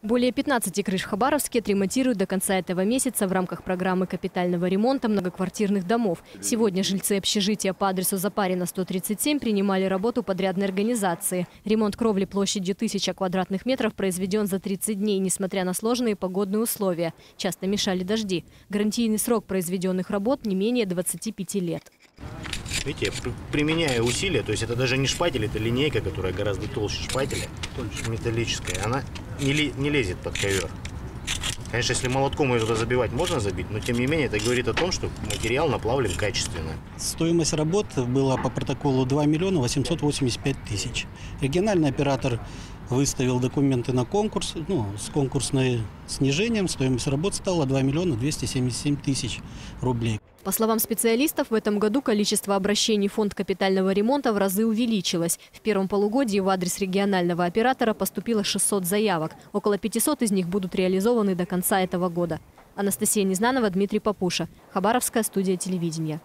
Более 15 крыш в Хабаровске отремонтируют до конца этого месяца в рамках программы капитального ремонта многоквартирных домов. Сегодня жильцы общежития по адресу Запарина 137 принимали работу подрядной организации. Ремонт кровли площадью 1000 квадратных метров произведен за 30 дней, несмотря на сложные погодные условия. Часто мешали дожди. Гарантийный срок произведенных работ не менее 25 лет. Видите, я применяю усилия, то есть это даже не шпатель, это линейка, которая гораздо толще шпателя, металлическая. Она не, не лезет под ковер. Конечно, если молотком ее забивать, можно забить, но тем не менее это говорит о том, что материал наплавлен качественно. Стоимость работ была по протоколу 2 миллиона 885 тысяч. Региональный оператор выставил документы на конкурс, ну, с конкурсным снижением стоимость работ стала 2 миллиона 277 тысяч рублей. По словам специалистов, в этом году количество обращений в фонд капитального ремонта в разы увеличилось. В первом полугодии в адрес регионального оператора поступило 600 заявок. Около 500 из них будут реализованы до конца этого года. Анастасия Незнанова, Дмитрий Попуша. Хабаровская студия телевидения.